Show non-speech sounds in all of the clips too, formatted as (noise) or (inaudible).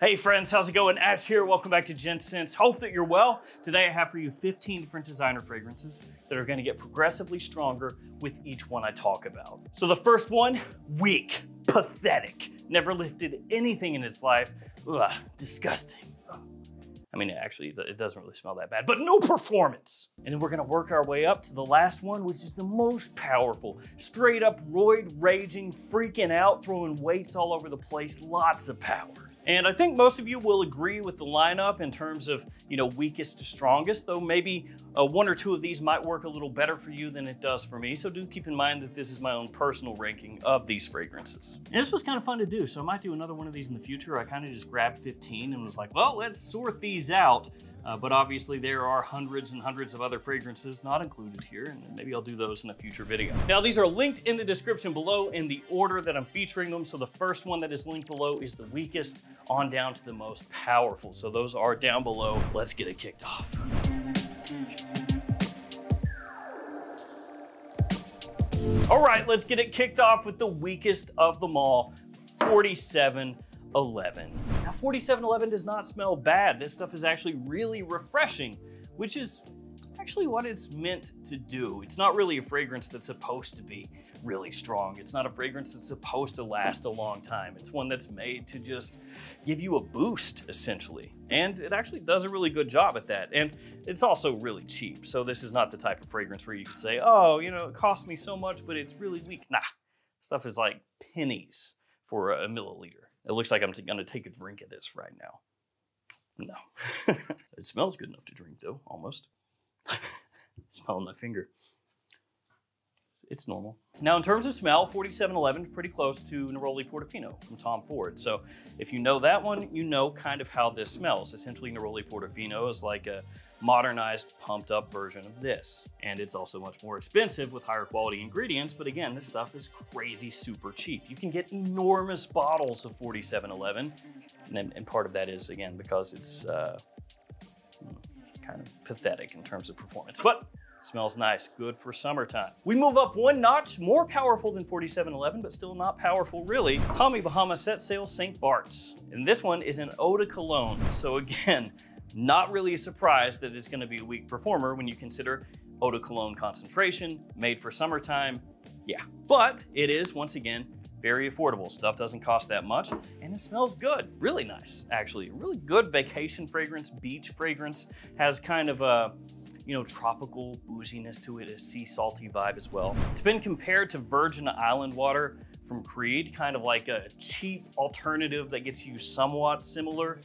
Hey friends, how's it going? Ash here, welcome back to Gents Scents. Hope that you're well. Today I have for you 15 different designer fragrances that are gonna get progressively stronger with each one I talk about. So the first one, weak, pathetic, never lifted anything in its life. Ugh, disgusting. I mean, actually, it doesn't really smell that bad, but no performance. And then we're gonna work our way up to the last one, which is the most powerful. Straight up roid raging, freaking out, throwing weights all over the place, lots of power. And I think most of you will agree with the lineup in terms of, you know, weakest to strongest, though maybe uh, one or two of these might work a little better for you than it does for me. So do keep in mind that this is my own personal ranking of these fragrances. And this was kind of fun to do, so I might do another one of these in the future. I kind of just grabbed 15 and was like, well, let's sort these out. Uh, but obviously there are hundreds and hundreds of other fragrances not included here, and maybe I'll do those in a future video. Now these are linked in the description below in the order that I'm featuring them. So the first one that is linked below is the weakest on down to the most powerful. So those are down below. Let's get it kicked off. All right, let's get it kicked off with the weakest of them all, 47 11. Now 4711 does not smell bad. This stuff is actually really refreshing, which is actually what it's meant to do. It's not really a fragrance that's supposed to be really strong. It's not a fragrance that's supposed to last a long time. It's one that's made to just give you a boost, essentially. And it actually does a really good job at that. And it's also really cheap. So this is not the type of fragrance where you can say, oh, you know, it cost me so much, but it's really weak. Nah, stuff is like pennies for a milliliter. It looks like I'm gonna take a drink of this right now. No. (laughs) it smells good enough to drink though, almost. (laughs) Smelling my finger. It's normal. Now, in terms of smell, 4711 pretty close to Neroli Portofino from Tom Ford. So if you know that one, you know kind of how this smells. Essentially, Neroli Portofino is like a modernized, pumped up version of this. And it's also much more expensive with higher quality ingredients. But again, this stuff is crazy super cheap. You can get enormous bottles of 4711. And, and part of that is, again, because it's uh, kind of pathetic in terms of performance. But Smells nice, good for summertime. We move up one notch, more powerful than 4711, but still not powerful really. Tommy Bahama Set Sail St. Bart's. And this one is an eau de cologne. So again, not really a surprise that it's gonna be a weak performer when you consider eau de cologne concentration, made for summertime, yeah. But it is, once again, very affordable. Stuff doesn't cost that much and it smells good. Really nice, actually. Really good vacation fragrance, beach fragrance. Has kind of a, you know, tropical booziness to it, a sea salty vibe as well. It's been compared to Virgin Island water from Creed, kind of like a cheap alternative that gets you somewhat similar.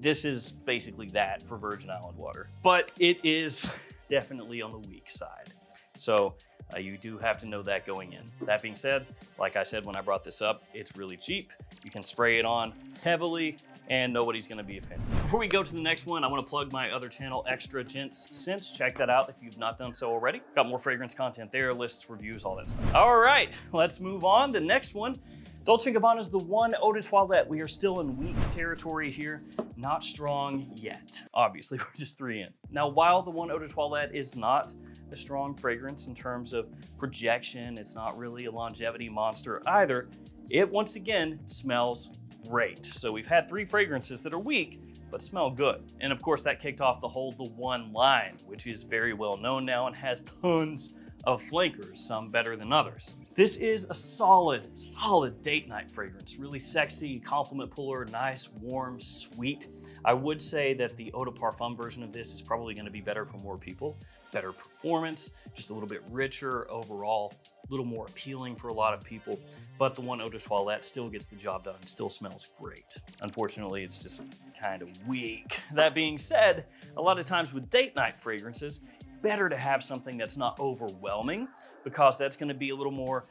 This is basically that for Virgin Island water, but it is definitely on the weak side. So uh, you do have to know that going in. That being said, like I said when I brought this up, it's really cheap. You can spray it on heavily and nobody's gonna be offended. Before we go to the next one, I wanna plug my other channel, Extra Gents Scents. Check that out if you've not done so already. Got more fragrance content there, lists, reviews, all that stuff. All right, let's move on. The next one, Dolce & Gabbana is the one eau de toilette. We are still in weak territory here, not strong yet. Obviously, (laughs) we're just three in. Now, while the one eau de toilette is not a strong fragrance in terms of projection, it's not really a longevity monster either, it once again smells great. So we've had three fragrances that are weak, but smell good. And of course that kicked off the whole The One line, which is very well known now and has tons of flankers, some better than others. This is a solid, solid date night fragrance. Really sexy, compliment puller, nice, warm, sweet. I would say that the Eau de Parfum version of this is probably gonna be better for more people. Better performance, just a little bit richer overall little more appealing for a lot of people, but the one eau de toilette still gets the job done, still smells great. Unfortunately, it's just kind of weak. That being said, a lot of times with date night fragrances, better to have something that's not overwhelming because that's gonna be a little more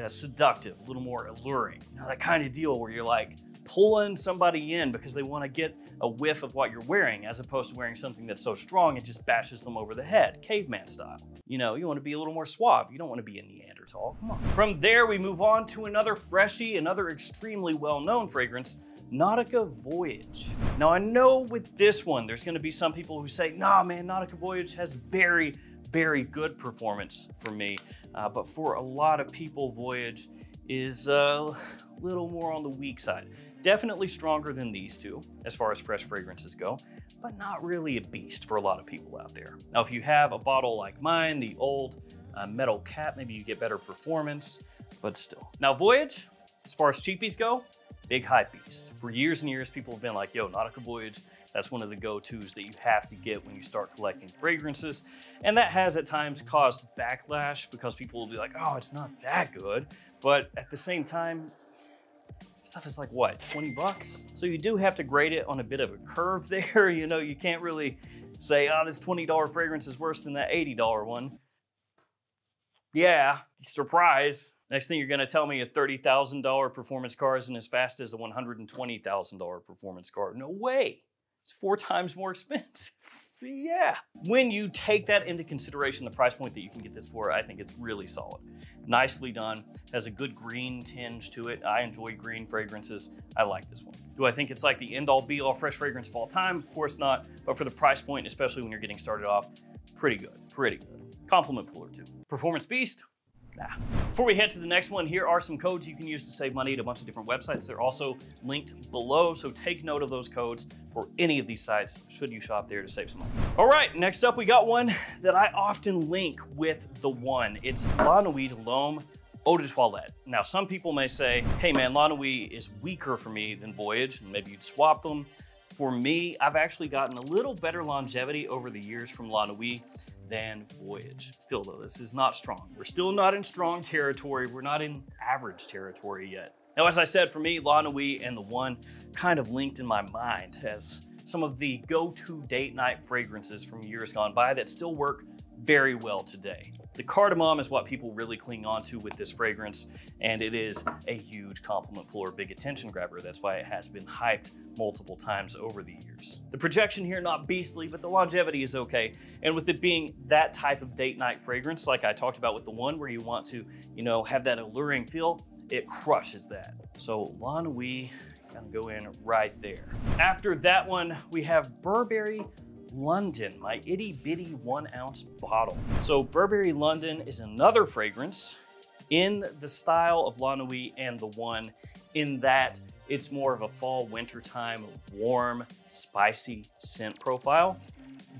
uh, seductive, a little more alluring. You know, that kind of deal where you're like pulling somebody in because they wanna get a whiff of what you're wearing as opposed to wearing something that's so strong it just bashes them over the head, caveman style. You know, you wanna be a little more suave. You don't wanna be a Neanderthal, come on. From there, we move on to another freshie, another extremely well-known fragrance, Nautica Voyage. Now I know with this one, there's gonna be some people who say, nah man, Nautica Voyage has very, very good performance for me. Uh, but for a lot of people, Voyage is a little more on the weak side. Definitely stronger than these two as far as fresh fragrances go, but not really a beast for a lot of people out there. Now, if you have a bottle like mine, the old uh, metal cap, maybe you get better performance, but still. Now, Voyage, as far as cheapies go, big hype beast. For years and years, people have been like, yo, Nautica Voyage, that's one of the go-tos that you have to get when you start collecting fragrances. And that has at times caused backlash because people will be like, oh, it's not that good. But at the same time, stuff is like what 20 bucks? So you do have to grade it on a bit of a curve (laughs) there you know you can't really say oh this $20 fragrance is worse than that $80 one. Yeah surprise. Next thing you're to tell me a $30000 performance car isn't as fast as a $120000 performance car. No way. It's four times more expensive. (laughs) Yeah. When you take that into consideration, the price point that you can get this for, I think it's really solid. Nicely done, has a good green tinge to it. I enjoy green fragrances. I like this one. Do I think it's like the end all be all fresh fragrance of all time? Of course not, but for the price point, especially when you're getting started off, pretty good, pretty good. Compliment puller too. Performance Beast, Nah. Before we head to the next one, here are some codes you can use to save money at a bunch of different websites. They're also linked below, so take note of those codes for any of these sites should you shop there to save some money. All right, next up we got one that I often link with the one. It's La Nuit L'Homme Eau de Toilette. Now, some people may say, hey man, La Nuit is weaker for me than Voyage, and maybe you'd swap them. For me, I've actually gotten a little better longevity over the years from La Nuit than Voyage. Still though, this is not strong. We're still not in strong territory. We're not in average territory yet. Now, as I said, for me, La Nuit and the One kind of linked in my mind as some of the go-to date night fragrances from years gone by that still work very well today. The cardamom is what people really cling on to with this fragrance, and it is a huge compliment puller, big attention grabber. That's why it has been hyped multiple times over the years. The projection here, not beastly, but the longevity is okay. And with it being that type of date night fragrance, like I talked about with the one where you want to, you know, have that alluring feel, it crushes that. So La Nuit, gonna go in right there. After that one, we have Burberry London, my itty bitty one ounce bottle. So Burberry London is another fragrance in the style of La Nuit and the one in that it's more of a fall winter time warm, spicy scent profile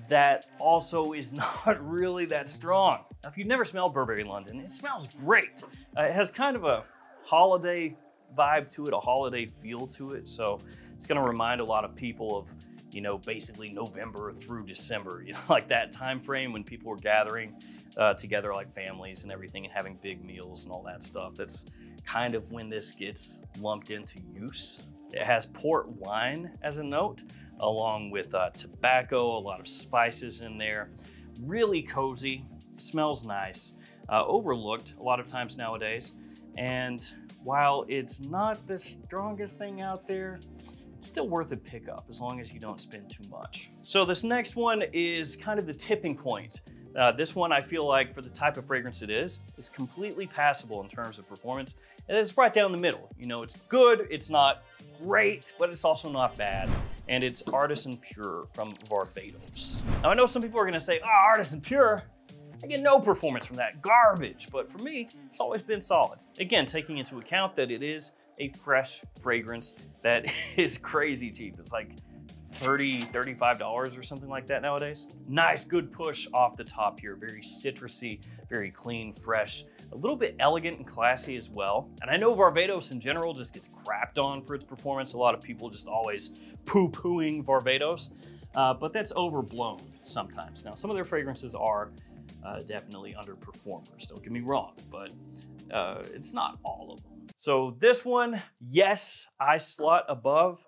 that also is (laughs) not really that strong. Now, if you've never smelled Burberry London, it smells great. Uh, it has kind of a holiday vibe to it, a holiday feel to it. So it's gonna remind a lot of people of you know, basically November through December, you know, (laughs) like that time frame when people were gathering uh, together like families and everything and having big meals and all that stuff. That's kind of when this gets lumped into use. It has port wine as a note, along with uh, tobacco, a lot of spices in there. Really cozy, smells nice, uh, overlooked a lot of times nowadays. And while it's not the strongest thing out there, it's still worth a pickup as long as you don't spend too much. So this next one is kind of the tipping point. Uh, this one I feel like for the type of fragrance it is, is completely passable in terms of performance. And it's right down the middle. You know, it's good, it's not great, but it's also not bad. And it's Artisan Pure from Varvatos. Now I know some people are gonna say, oh, Artisan Pure, I get no performance from that, garbage. But for me, it's always been solid. Again, taking into account that it is a fresh fragrance that (laughs) is crazy cheap. It's like 30 $35 or something like that nowadays. Nice, good push off the top here. Very citrusy, very clean, fresh, a little bit elegant and classy as well. And I know Varvatos in general just gets crapped on for its performance. A lot of people just always poo-pooing Varvatos, uh, but that's overblown sometimes. Now, some of their fragrances are uh, definitely underperformers, don't get me wrong, but uh, it's not all of them. So this one, yes, I slot above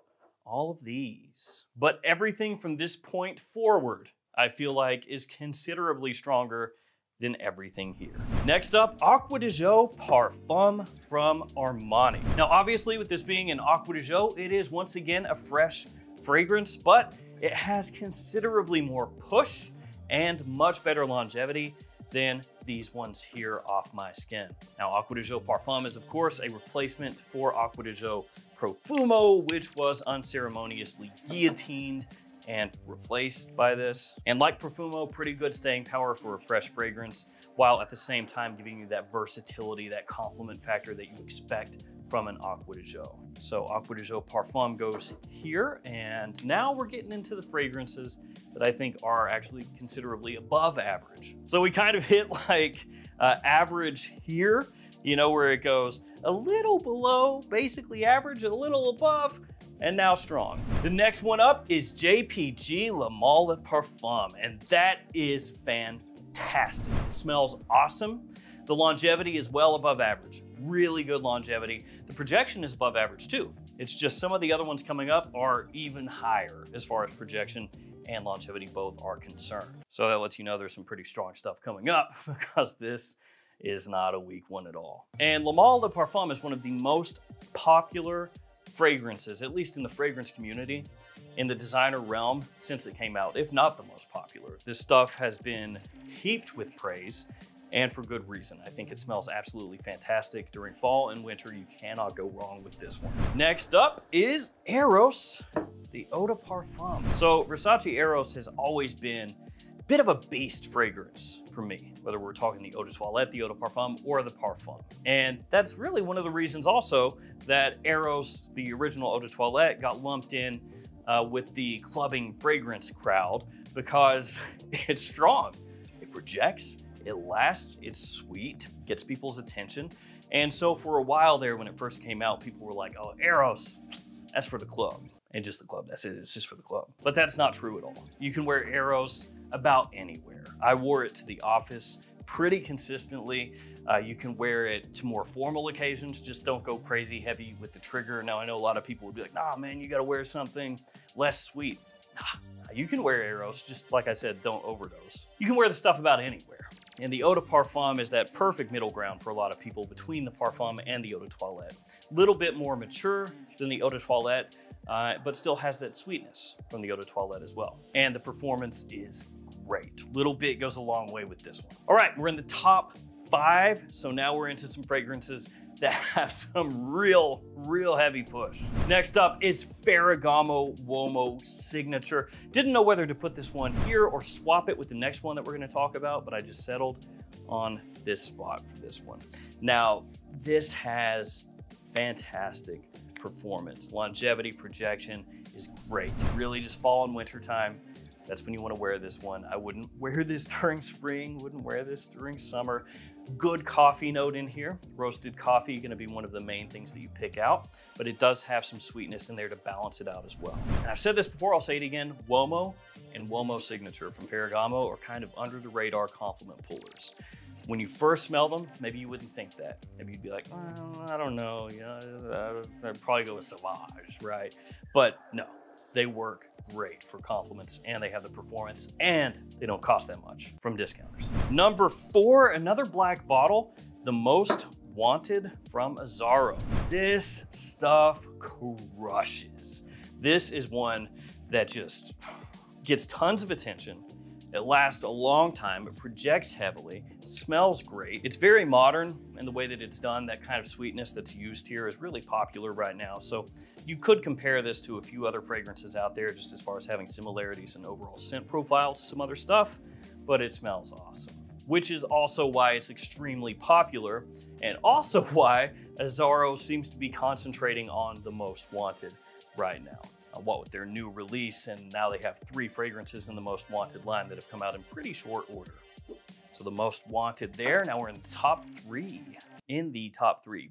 all of these. But everything from this point forward, I feel like is considerably stronger than everything here. Next up, Acqua di Gio Parfum from Armani. Now, obviously with this being an Acqua di Gio, it is once again a fresh fragrance, but it has considerably more push and much better longevity than these ones here off my skin. Now, Acqua di Gio Parfum is of course a replacement for Acqua di Gio Profumo, which was unceremoniously guillotined and replaced by this. And like Profumo, pretty good staying power for a fresh fragrance while at the same time giving you that versatility, that compliment factor that you expect from an Acqua di Gio. So Acqua di Gio Parfum goes here, and now we're getting into the fragrances that I think are actually considerably above average. So we kind of (laughs) hit like uh, average here, you know, where it goes a little below, basically average, a little above, and now strong. The next one up is JPG Le Male Parfum, and that is fantastic. It smells awesome. The longevity is well above average, really good longevity. The projection is above average too. It's just some of the other ones coming up are even higher as far as projection and longevity both are concerned. So that lets you know there's some pretty strong stuff coming up (laughs) because this is not a weak one at all. And Le Male Le Parfum is one of the most popular fragrances, at least in the fragrance community, in the designer realm since it came out, if not the most popular. This stuff has been heaped with praise and for good reason. I think it smells absolutely fantastic during fall and winter. You cannot go wrong with this one. Next up is Eros, the Eau de Parfum. So Versace Eros has always been a bit of a beast fragrance for me, whether we're talking the Eau de Toilette, the Eau de Parfum, or the Parfum. And that's really one of the reasons also that Eros, the original Eau de Toilette, got lumped in uh, with the clubbing fragrance crowd because (laughs) it's strong. It projects, it lasts, it's sweet, gets people's attention. And so for a while there, when it first came out, people were like, oh, Eros, that's for the club. And just the club, that's it, it's just for the club. But that's not true at all. You can wear Eros about anywhere. I wore it to the office pretty consistently. Uh, you can wear it to more formal occasions. Just don't go crazy heavy with the trigger. Now, I know a lot of people would be like, nah, man, you got to wear something less sweet. Nah, you can wear Eros, just like I said, don't overdose. You can wear the stuff about anywhere. And the Eau de Parfum is that perfect middle ground for a lot of people between the Parfum and the Eau de Toilette. Little bit more mature than the Eau de Toilette, uh, but still has that sweetness from the Eau de Toilette as well. And the performance is great. Little bit goes a long way with this one. All right, we're in the top five. So now we're into some fragrances that (laughs) have some real, real heavy push. Next up is Ferragamo Uomo Signature. Didn't know whether to put this one here or swap it with the next one that we're gonna talk about, but I just settled on this spot for this one. Now, this has fantastic performance. Longevity projection is great. Really just fall and winter time. That's when you wanna wear this one. I wouldn't (laughs) wear this during spring, wouldn't wear this during summer. Good coffee note in here. Roasted coffee gonna be one of the main things that you pick out, but it does have some sweetness in there to balance it out as well. And I've said this before, I'll say it again, Uomo and Uomo Signature from Ferragamo are kind of under the radar compliment pullers. When you first smell them, maybe you wouldn't think that. Maybe you'd be like, well, I don't know, you know, uh, I'd probably go with Sauvage, right? But no, they work great for compliments and they have the performance and they don't cost that much from discounters. Number four, another black bottle, the most wanted from Azzaro. This stuff crushes. This is one that just gets tons of attention. It lasts a long time, it projects heavily, smells great. It's very modern in the way that it's done. That kind of sweetness that's used here is really popular right now. So you could compare this to a few other fragrances out there just as far as having similarities in overall scent profile to some other stuff, but it smells awesome. Which is also why it's extremely popular and also (laughs) why Azzaro seems to be concentrating on the most wanted right now. Uh, what with their new release and now they have three fragrances in the most wanted line that have come out in pretty short order. So the most wanted there, now we're in the top three. In the top three.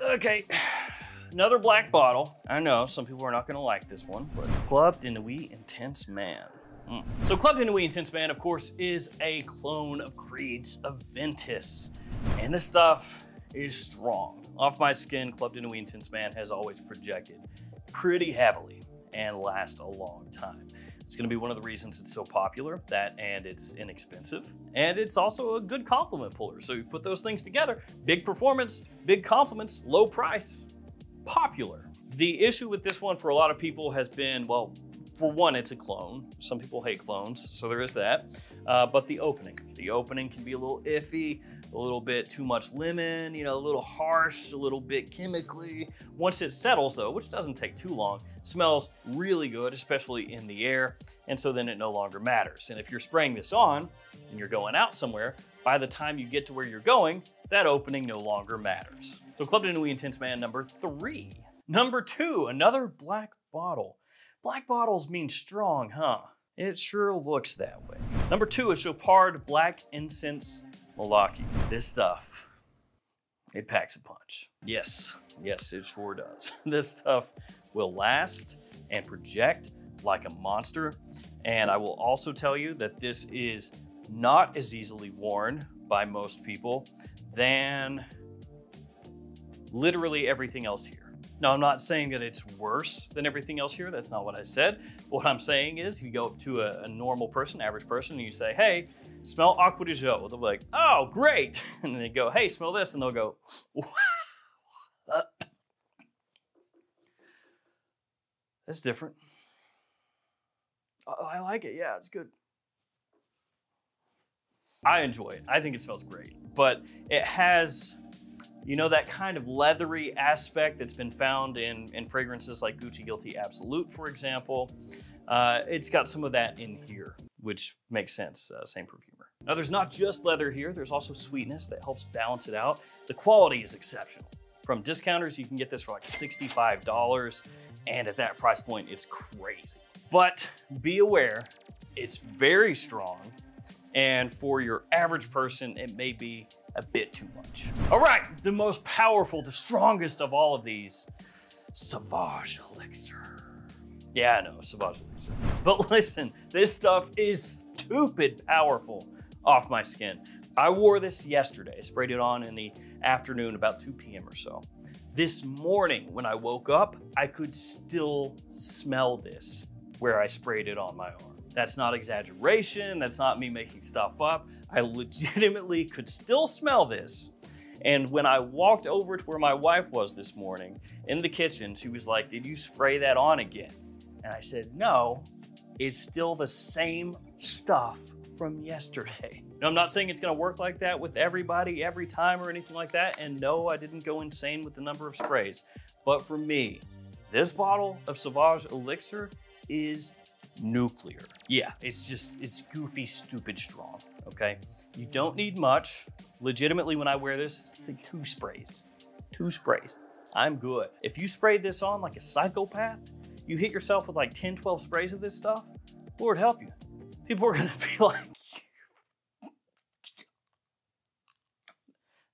Okay, (sighs) Another black bottle. I know some people are not gonna like this one, but Club de Intense Man. Mm. So Club de Intense Man, of course, is a clone of Creed's Aventus. And this stuff is strong. Off my skin, Club de Intense Man has always projected pretty heavily and last a long time. It's gonna be one of the reasons it's so popular, that and it's inexpensive. And it's also a good compliment puller. So you put those things together, big performance, big compliments, low price popular. The issue with this one for a lot of people has been, well, for one, it's a clone. Some people hate clones, so there is that. Uh, but the opening, the opening can be a little iffy, a little bit too much lemon, you know, a little harsh, a little bit chemically. Once it settles though, which doesn't take too long, smells really good, especially in the air. And so then it no longer matters. And if you're spraying this on and you're going out somewhere, by the time you get to where you're going, that opening no longer matters. So Club de Nuit Intense Man number three. Number two, another black bottle. Black bottles mean strong, huh? It sure looks that way. Number two is Chopard Black Incense Malaki. This stuff, it packs a punch. Yes, yes, it sure does. (laughs) this stuff will last and project like a monster. And I will also tell you that this is not as easily worn by most people than literally everything else here. Now, I'm not saying that it's worse than everything else here. That's not what I said. What I'm saying is, if you go up to a, a normal person, average person, and you say, hey, smell Acqua di Gio, they'll be like, oh, great. (laughs) And they go, hey, smell this. And they'll go, wow. That's different. Oh, I like it. Yeah, it's good. I enjoy it. I think it smells great, but it has, you know, that kind of leathery aspect that's been found in, in fragrances like Gucci Guilty Absolute, for example. Uh, it's got some of that in here, which makes sense, uh, same perfumer. Now there's not just leather here, there's also sweetness that helps balance it out. The quality is exceptional. From discounters, you can get this for like $65, and at that price point, it's crazy. But be aware, it's very strong, and for your average person, it may be a bit too much. All right, the most powerful, the strongest of all of these, Sauvage Elixir. Yeah, I know, Sauvage Elixir. But (laughs) listen, this stuff is stupid powerful off my skin. I wore this yesterday, sprayed it on in the afternoon about 2 p.m. or so. This morning when I woke up, I could still smell this where I sprayed it on my arm. That's not exaggeration. That's not me making stuff up. I legitimately could still smell this. And when I walked over to where my wife was this morning in the kitchen, she was like, Did you spray that on again? And I said, No, it's still the same stuff from yesterday. Now, I'm not saying it's gonna work like that with everybody every time or anything like that. And no, I didn't go insane with the number of sprays. But for me, this bottle of Sauvage Elixir is nuclear. Yeah, it's just, it's goofy, stupid strong, okay? You don't need much. Legitimately, when I wear this, think two sprays, two sprays. I'm good. If you sprayed this on like a psychopath, you hit yourself with like 10, 12 sprays of this stuff, Lord help you. People are gonna (laughs) be like,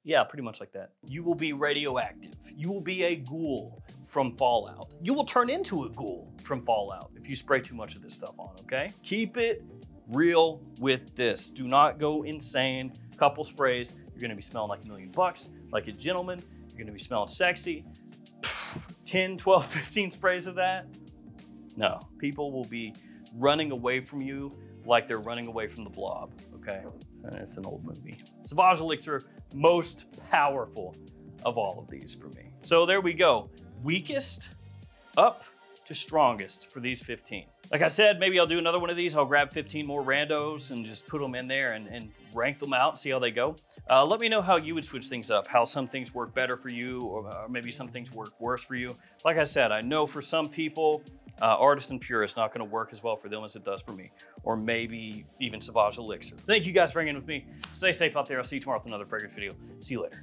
yeah, pretty much like that. You will be radioactive. You will be a ghoul from Fallout. You will turn into a ghoul from Fallout if you spray too much of this stuff on, okay? Keep it real with this. Do not go insane. Couple sprays, you're gonna be smelling like a million bucks, like a gentleman. You're gonna be smelling sexy. (sighs) 10, 12, (laughs) 15 sprays of that. No, people will be running away from you like they're running away from the blob, okay? And it's an old movie. Sauvage Elixir, most powerful of all of these for me. So there we go weakest up to strongest for these 15. Like I said, maybe I'll do another one of these. I'll grab 15 more randos and just put them in there and, and rank them out and see how they go. Uh, let me know how you would switch things up, how some things work better for you, or, or maybe some things work worse for you. Like I said, I know for some people, uh, Artisan Pure is not going to work as well for them as it does for me, or maybe even Sauvage Elixir. Thank you guys for hanging with me. Stay safe out there. I'll see you tomorrow with another fragrance video. See you later.